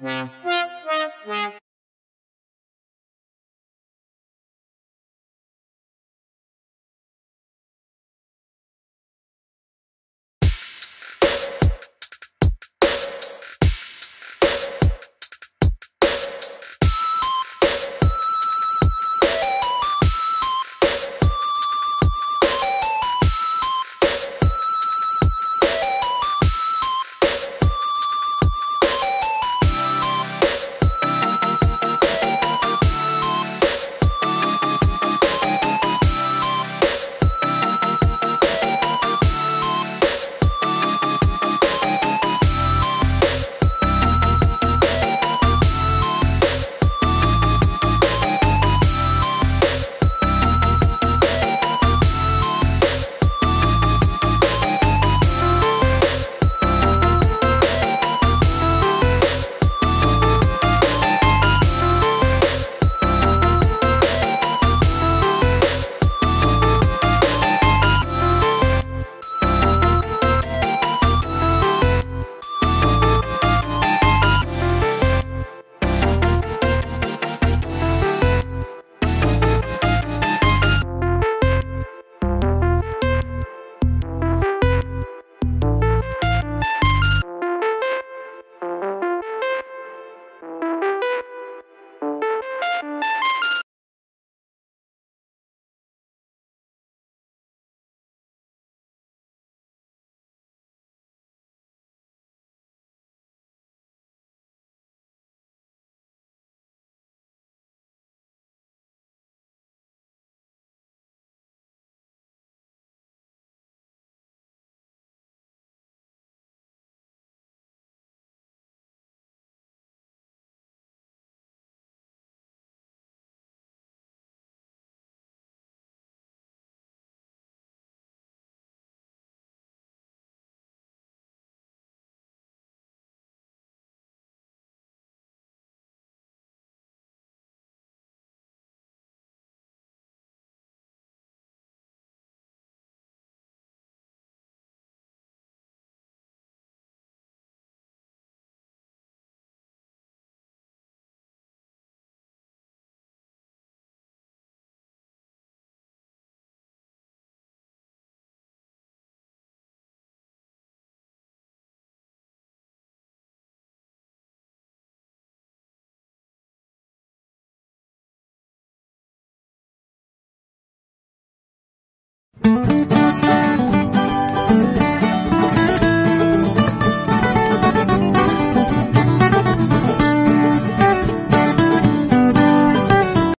Yeah.